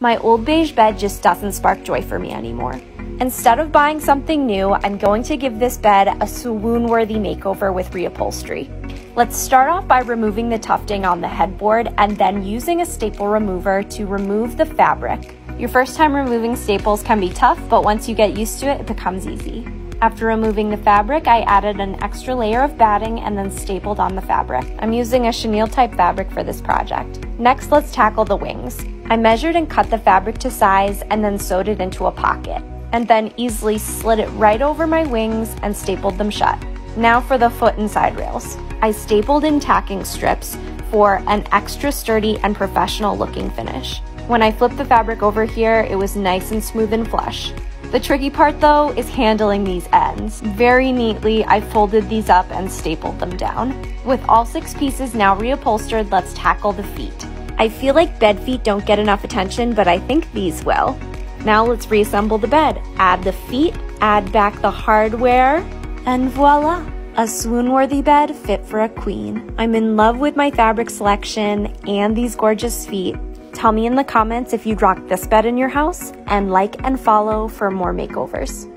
My old beige bed just doesn't spark joy for me anymore. Instead of buying something new, I'm going to give this bed a swoon-worthy makeover with reupholstery. Let's start off by removing the tufting on the headboard and then using a staple remover to remove the fabric. Your first time removing staples can be tough, but once you get used to it, it becomes easy. After removing the fabric, I added an extra layer of batting and then stapled on the fabric. I'm using a chenille type fabric for this project. Next, let's tackle the wings. I measured and cut the fabric to size and then sewed it into a pocket, and then easily slid it right over my wings and stapled them shut. Now for the foot and side rails. I stapled in tacking strips for an extra sturdy and professional looking finish. When I flipped the fabric over here, it was nice and smooth and flush. The tricky part though is handling these ends. Very neatly, I folded these up and stapled them down. With all six pieces now reupholstered, let's tackle the feet. I feel like bed feet don't get enough attention, but I think these will. Now let's reassemble the bed. Add the feet, add back the hardware, and voila! A swoon-worthy bed fit for a queen. I'm in love with my fabric selection and these gorgeous feet. Tell me in the comments if you'd rock this bed in your house, and like and follow for more makeovers.